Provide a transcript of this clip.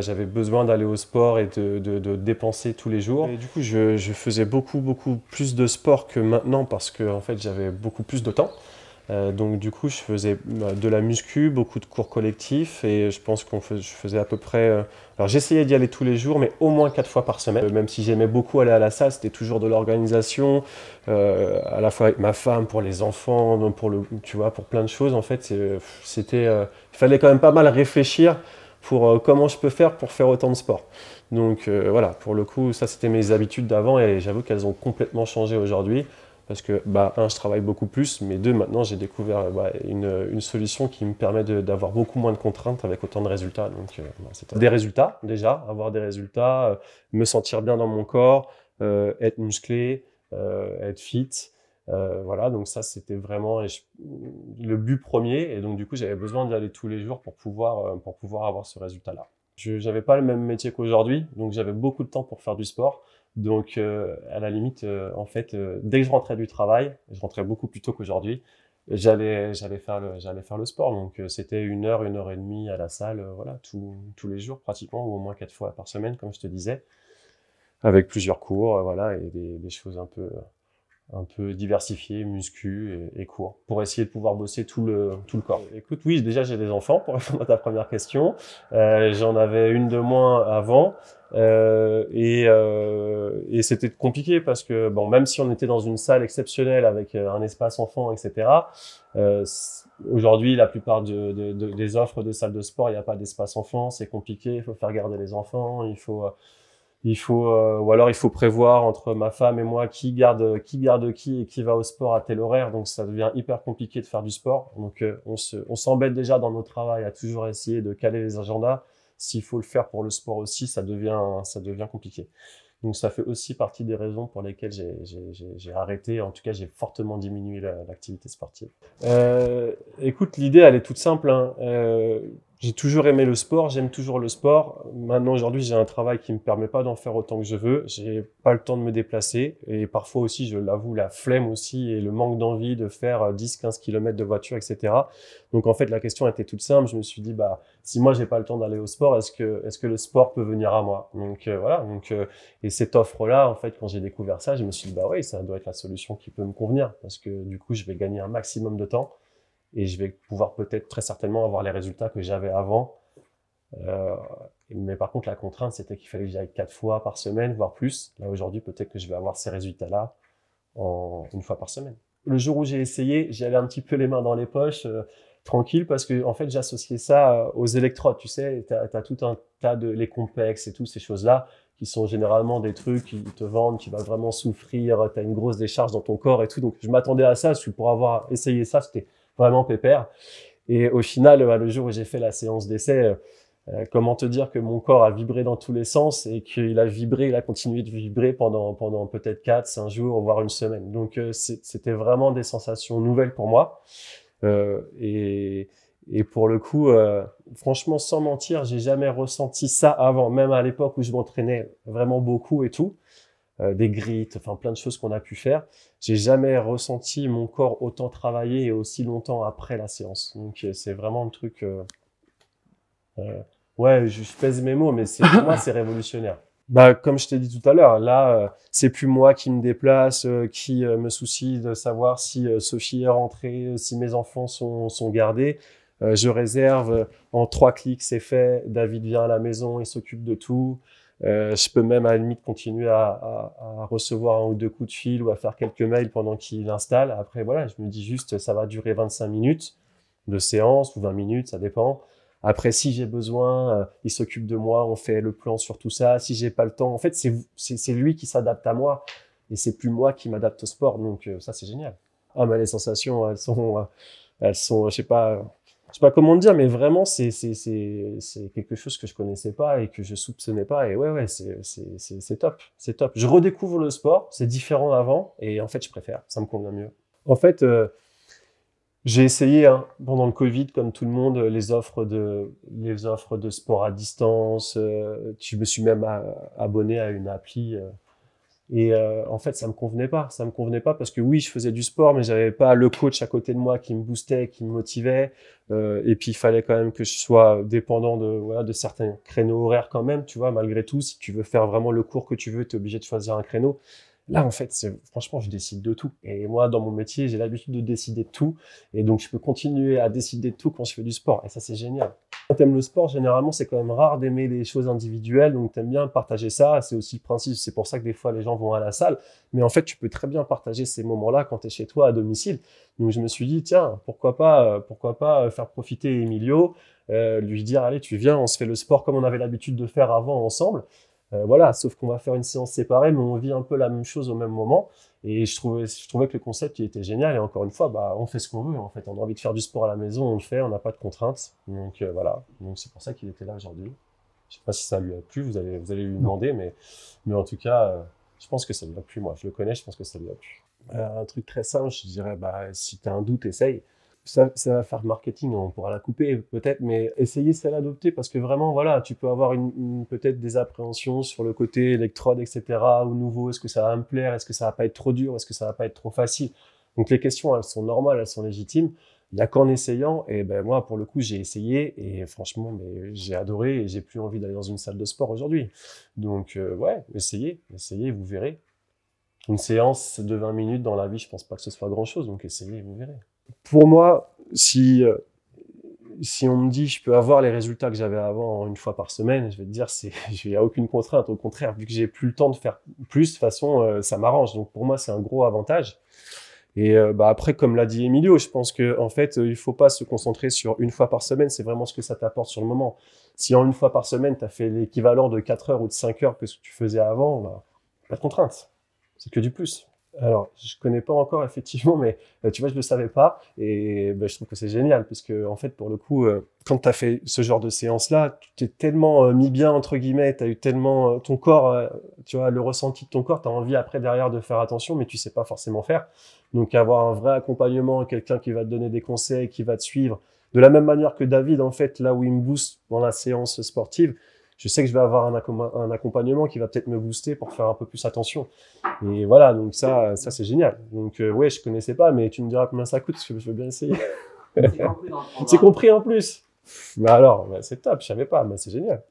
J'avais besoin d'aller au sport et de, dépenser tous les jours. Du coup, je, faisais beaucoup, beaucoup plus de sport que maintenant parce que en fait, j'avais beaucoup plus de temps. Euh, donc du coup, je faisais euh, de la muscu, beaucoup de cours collectifs et je pense qu'on je faisais à peu près... Euh, alors j'essayais d'y aller tous les jours, mais au moins quatre fois par semaine. Même si j'aimais beaucoup aller à la salle, c'était toujours de l'organisation, à la fois avec ma femme, pour les enfants, pour le, tu vois, pour plein de choses. En fait, c'était, il fallait quand même pas mal réfléchir pour euh, comment je peux faire pour faire autant de sport. Donc euh, voilà, pour le coup, ça c'était mes habitudes d'avant et j'avoue qu'elles ont complètement changé aujourd'hui. Parce que, bah, un, je travaille beaucoup plus, mais deux, maintenant j'ai découvert bah, une, une, solution qui me permet d'avoir beaucoup moins de contraintes avec autant de résultats. Donc, euh, des résultats déjà, avoir des résultats, me sentir bien dans mon corps, être musclé, être fit. Euh, voilà, donc ça c'était vraiment le but premier et donc du coup j'avais besoin d'y aller tous les jours pour pouvoir, euh, pour pouvoir avoir ce résultat-là. Je n'avais pas le même métier qu'aujourd'hui, donc j'avais beaucoup de temps pour faire du sport. Donc euh, à la limite, en fait, dès que je rentrais du travail, je rentrais beaucoup plus tôt qu'aujourd'hui, j'allais j'allais faire le faire le sport. Donc c'était une heure, une heure et demie à la salle, voilà, tous les jours pratiquement ou au moins quatre fois par semaine, comme je te disais, avec plusieurs cours, voilà, et des choses un peu un peu diversifié, muscu et, court, pour essayer de pouvoir bosser tout le, tout le corps. Écoute, oui, déjà j'ai des enfants, pour répondre à ta première question. Euh, J'en avais une de moins avant. Euh, et, euh, et c'était compliqué parce que bon, même si on était dans une salle exceptionnelle avec euh, un espace enfant, etc. Euh, Aujourd'hui, la plupart de, de, de, des offres de salles de sport, il n'y a pas d'espace enfant, c'est compliqué. Il faut faire garder les enfants, il faut il faut euh, ou alors il faut prévoir entre ma femme et moi qui garde qui garde qui et qui va au sport à tel horaire donc ça devient hyper compliqué de faire du sport donc euh, on se on s'embête déjà dans nos travail à toujours essayer de caler les agendas s'il faut le faire pour le sport aussi ça devient ça devient compliqué donc ça fait aussi partie des raisons pour lesquelles j'ai arrêté, en tout cas j'ai fortement diminué l'activité sportive. Euh, écoute, l'idée elle est toute simple. Hein. J'ai toujours aimé le sport, j'aime toujours le sport. Maintenant, aujourd'hui, j'ai un travail qui me permet pas d'en faire autant que je veux. J'ai pas le temps de me déplacer et parfois aussi, je l'avoue, la flemme aussi et le manque d'envie de faire 10, 15 km de voiture, etc. Donc, en fait, la question était toute simple. Je me suis dit, bah, si moi, j'ai pas le temps d'aller au sport, est-ce que, est-ce que le sport peut venir à moi? Donc, euh, voilà. Donc, euh, et cette offre-là, en fait, quand j'ai découvert ça, je me suis dit, bah oui, ça doit être la solution qui peut me convenir parce que du coup, je vais gagner un maximum de temps et je vais pouvoir peut-être très certainement avoir les résultats que j'avais avant. Euh, mais par contre, la contrainte, c'était qu'il fallait que j'aille quatre fois par semaine, voire plus. Là, aujourd'hui, peut-être que je vais avoir ces résultats-là en une fois par semaine. Le jour où j'ai essayé, j'avais un petit peu les mains dans les poches, euh, tranquille, parce que en fait, j'associais ça euh, aux électrodes. Tu sais, tu as, tout un tas de les complexes et tout ces choses-là qui sont généralement des trucs qui te vendent, tu vas vraiment souffrir, tu as une grosse décharge dans ton corps et tout. Donc, je m'attendais à ça, parce que pour avoir essayé ça, c'était vraiment pépère. Et au final, bah, le jour où j'ai fait la séance d'essai, euh, euh, comment te dire que mon corps a vibré dans tous les sens et qu'il a vibré, il a continué de vibrer pendant pendant peut-être 4, 5 jours, voire une semaine. Donc euh, c'était vraiment des sensations nouvelles pour moi. et, et pour le coup, franchement, sans mentir, j'ai jamais ressenti ça avant, même à l'époque où je m'entraînais vraiment beaucoup et tout. Euh, des grits, enfin plein de choses qu'on a pu faire. J'ai jamais ressenti mon corps autant travailler et aussi longtemps après la séance. Donc euh, c'est vraiment un truc. Euh, ouais, je, pèse mes mots, mais pour moi c'est révolutionnaire. Bah, comme je t'ai dit tout à l'heure, là, c'est plus moi qui me déplace, qui me soucie de savoir si Sophie est rentrée, si mes enfants sont, sont gardés. je réserve en trois clics, c'est fait. David vient à la maison, il s'occupe de tout. Euh, je peux même à la limite continuer à, recevoir un ou deux coups de fil ou à faire quelques mails pendant qu'il installe. Après, voilà, je me dis juste, ça va durer 25 minutes de séance ou 20 minutes, ça dépend. Après, si j'ai besoin, euh, il s'occupe de moi, on fait le plan sur tout ça. Si j'ai pas le temps, en fait, c'est lui qui s'adapte à moi et c'est plus moi qui m'adapte au sport. Donc euh, ça, c'est génial. Ah, mais les sensations, elles sont, elles sont, je sais pas, je sais pas comment dire, mais vraiment, c'est, quelque chose que je connaissais pas et que je soupçonnais pas. Et ouais, ouais, c'est, top. C'est top. Je redécouvre le sport. C'est différent d'avant. Et en fait, je préfère. Ça me convient mieux. En fait, euh, j'ai essayé, hein, pendant le Covid, comme tout le monde, les offres de, les offres de sport à distance. Euh, je me suis même abonné à une appli. Euh, Et euh, en fait, ça me convenait pas. Ça me convenait pas parce que oui, je faisais du sport, mais j'avais pas le coach à côté de moi qui me boostait, qui me motivait. Euh, et puis, il fallait quand même que je sois dépendant de, voilà, de certains créneaux horaires quand même. Tu vois, malgré tout, si tu veux faire vraiment le cours que tu veux, tu es obligé de choisir un créneau. Là, en fait, franchement, je décide de tout. Et moi, dans mon métier, j'ai l'habitude de décider de tout. Et donc, je peux continuer à décider de tout quand je fais du sport. Et ça, c'est génial. Quand t'aimes le sport, généralement, c'est quand même rare d'aimer les choses individuelles. Donc, t'aimes bien partager ça. C'est aussi le principe. C'est pour ça que des fois, les gens vont à la salle. Mais en fait, tu peux très bien partager ces moments-là quand tu es chez toi à domicile. Donc, je me suis dit, tiens, pourquoi pas, pourquoi pas faire profiter Emilio, euh, lui dire, allez, tu viens, on se fait le sport comme on avait l'habitude de faire avant ensemble. Euh, voilà, sauf qu'on va faire une séance séparée, mais on vit un peu la même chose au même moment. Et je trouvais, je trouvais que le concept il était génial. Et encore une fois, bah, on fait ce qu'on veut. En fait, on a envie de faire du sport à la maison, on le fait, on n'a pas de contraintes. Donc euh, voilà. Donc c'est pour ça qu'il était là aujourd'hui. Je sais pas si ça lui a plu. Vous allez, vous allez lui demander, mais, mais en tout cas, euh, je pense que ça lui a plu. Moi, je le connais. Je pense que ça lui a plu. un truc très simple, je dirais, bah, si tu as un doute, essaye ça, va faire marketing, on pourra la couper peut-être, mais essayez celle d'adopter parce que vraiment, voilà, tu peux avoir une, peut-être des appréhensions sur le côté électrode, etc. ou nouveau, est-ce que ça va me plaire, est-ce que ça va pas être trop dur, est-ce que ça va pas être trop facile. Donc les questions, elles sont normales, elles sont légitimes. Il n'y a qu'en essayant, et ben moi, pour le coup, j'ai essayé, et franchement, mais j'ai adoré, et j'ai plus envie d'aller dans une salle de sport aujourd'hui. Donc, euh, ouais, essayez, essayez, vous verrez. Une séance de 20 minutes dans la vie, je pense pas que ce soit grand-chose, donc essayez, vous verrez pour moi, si, euh, si on me dit je peux avoir les résultats que j'avais avant une fois par semaine, je vais te dire il n'y a aucune contrainte. Au contraire, vu que j'ai plus le temps de faire plus, de toute façon, euh, ça m'arrange. Donc pour moi, c'est un gros avantage. Et euh, bah après, comme l'a dit Emilio, je pense que en fait, il faut pas se concentrer sur une fois par semaine. C'est vraiment ce que ça t'apporte sur le moment. Si en une fois par semaine, tu as fait l'équivalent de 4 heures ou de 5 heures que ce que tu faisais avant, bah, pas de contrainte. C'est que du plus. Alors, je connais pas encore effectivement, mais euh, tu vois, je le savais pas et ben, je trouve que c'est génial parce que en fait, pour le coup, euh, quand tu as fait ce genre de séance-là, tu t'es tellement euh, mis bien entre guillemets, tu as eu tellement ton corps, tu vois, le ressenti de ton corps, tu as envie après derrière de faire attention, mais tu sais pas forcément faire. Donc, avoir un vrai accompagnement, quelqu'un qui va te donner des conseils, qui va te suivre, de la même manière que David, en fait, là où il me booste dans la séance sportive, je sais que je vais avoir un, accompagnement qui va peut-être me booster pour faire un peu plus attention. Et voilà, donc ça, ça c'est génial. Donc euh, ouais, je connaissais pas, mais tu me diras combien ça coûte parce que je veux bien essayer. C'est compris, en plus. Bah alors, bah, c'est top, je savais pas, mais c'est génial.